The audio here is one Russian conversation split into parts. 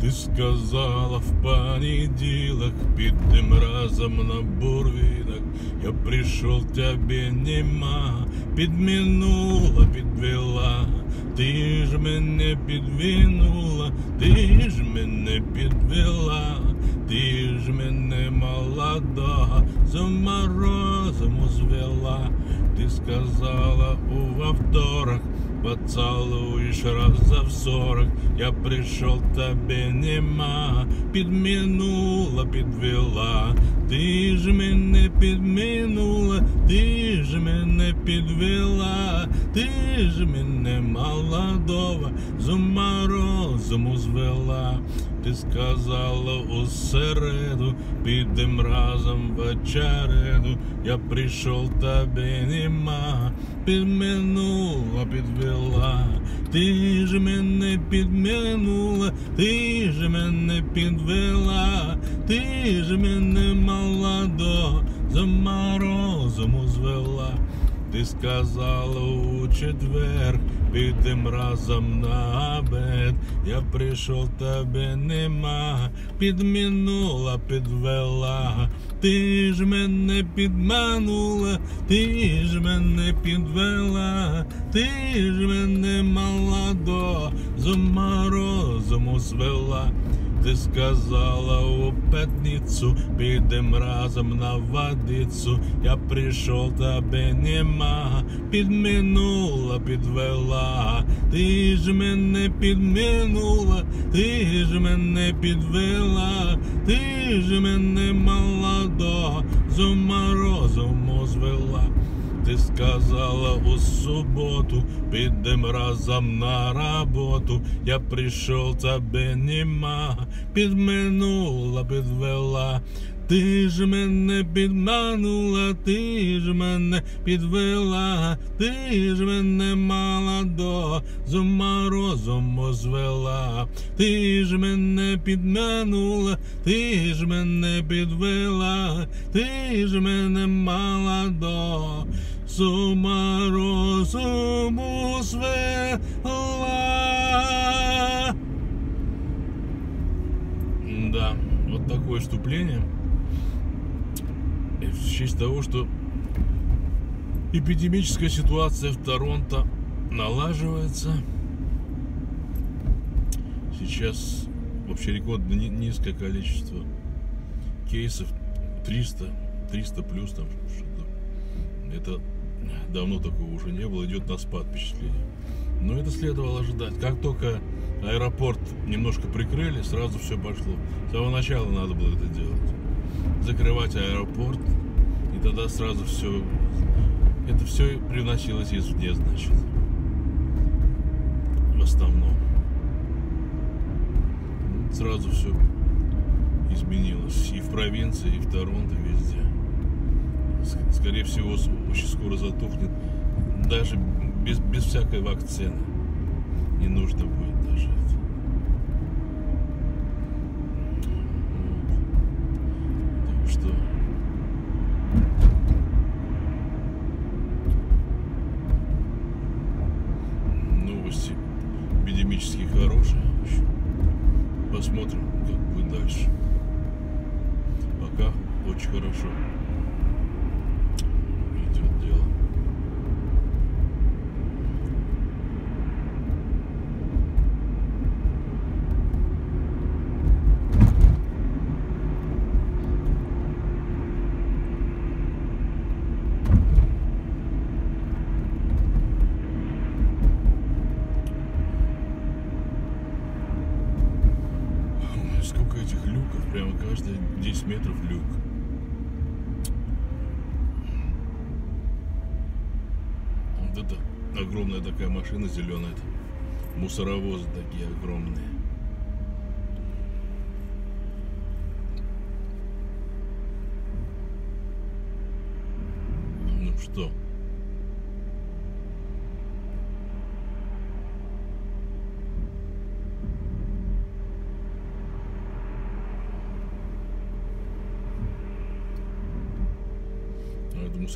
Ти сказала в понеділок під тим разом на бурвінок Я прийшов, тебе нема, підмінула, підвела. Ти ж мене підвинула, ти ж мене підвела, ти ж мене молодого за морозом узвела. Ти сказала у вовторок, поцелуєш раз за в сорок. Я прийшов, тебе нема, підмінула, підвела. Ти ж мене підмінула, ти ж мене підвела, ти ж мене молодого з морозом узвела. Ти сказала у середу, підем разом в очереду. Я прийшов, тебе нема, підминула, підвела. Ти ж мене підминула, ти ж мене підвела, ти ж мене молодо за морозом узвела. Ти сказала у четвер, підем разом на обед. Я прийшов, тебе нема, підмінула, підвела. Ти ж мене підманула, ти ж мене підвела, ти ж мене молодо з морозом узвела. Ти сказала у п'ятницю, підем разом на водицю. Я прийшов, тебе нема, підминула, підвела. Ти ж мене підминула, ти ж мене підвела, ти ж мене молодо з морозом узвела. Ти сказала у суботу, підем разом на роботу. Я прийшов, тебе нема, підминула, підвела. Ти ж мене підманула, ти ж мене підвела, ти ж мене молодо з морозом озвела. Ти ж мене підманула, ти ж мене підвела, ти ж мене молодо з морозом озвела. Такое вступление. В честь того, что эпидемическая ситуация в Торонто налаживается. Сейчас вообще рекордно ни- низкое количество кейсов. 300, 300 плюс там что-то. Это давно такого уже не было. Идет на спад впечатление. Но это следовало ожидать. Как только аэропорт немножко прикрыли, сразу все пошло. С самого начала надо было это делать. Закрывать аэропорт, и тогда сразу все... Это все приносилось извне, значит. В основном. Сразу все изменилось. И в провинции, и в Торонто, везде. Ск- Скорее всего, очень скоро затухнет. Даже без, без всякой вакцины. Не нужно будет Так что... Новости эпидемические хорошие. Посмотрим, как будет дальше. Пока очень хорошо идет дело. Ой, Сколько этих люков, прямо каждые 10 метров люк. Вот это огромная такая машина зеленая. Мусоровозы такие огромные. Ну что?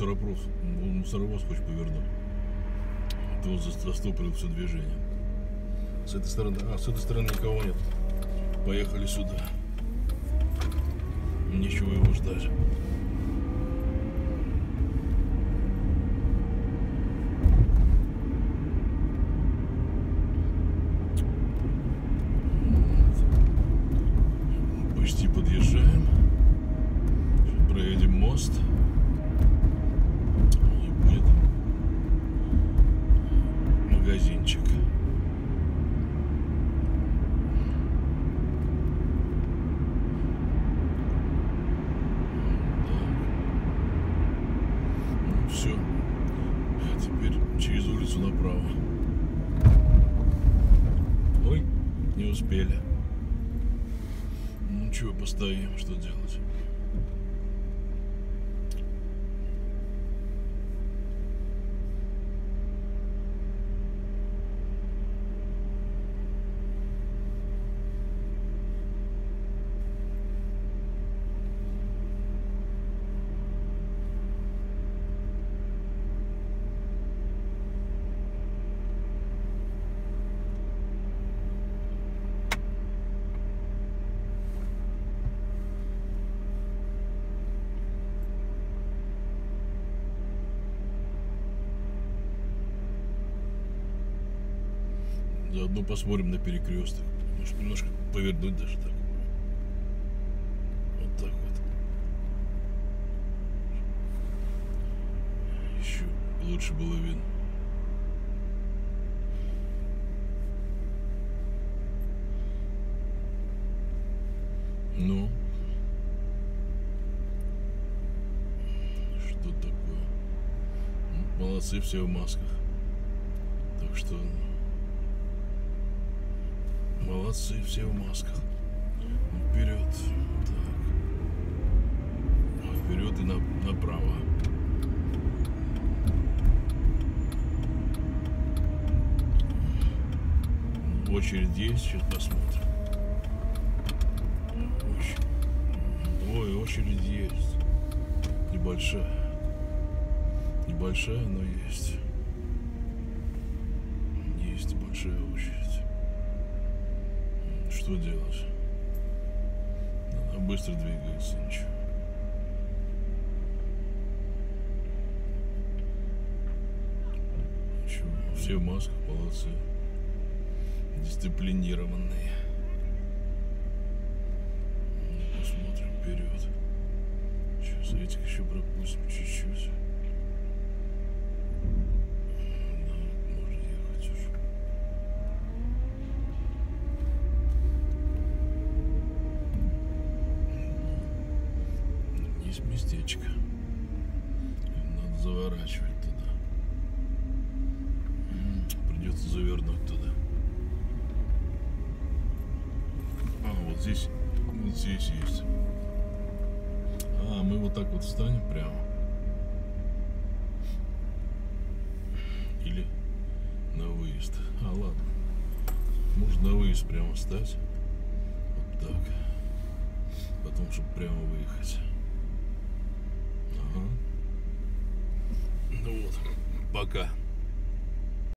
Это мусоропровоз, мусоровоз хочет повернуть. Это он за- застопорил все движение. С этой стороны, а с этой стороны никого нет. Поехали сюда. Нечего его ждать. Почти подъезжаем. Сейчас проедем мост. И будет магазинчик. Ну все. Теперь через улицу направо. Ой, не успели. Ну чего, постоим, что делать? Заодно посмотрим на перекресток. Может немножко повернуть даже так. Вот так вот. Еще лучше было видно. Ну, что такое? Молодцы все в масках. Так что молодцы все в масках. Вперед. Так. Вперед и на- направо. Очередь есть, сейчас посмотрим. Ой, очередь есть. Небольшая. Небольшая, но есть. Есть большая очередь. Что делать? Она быстро двигается, ничего. Ничего, все в масках, молодцы. Дисциплинированные. Ну, Посмотрим вперед. Сейчас этих еще пропустим чуть-чуть. Местечко. Надо заворачивать туда. Придется завернуть туда. А, вот здесь, вот здесь есть. А, мы вот так вот встанем прямо. Или на выезд. А, ладно. Можно на выезд прямо встать. Вот так. Потом, чтобы прямо выехать. Ну вот. Пока.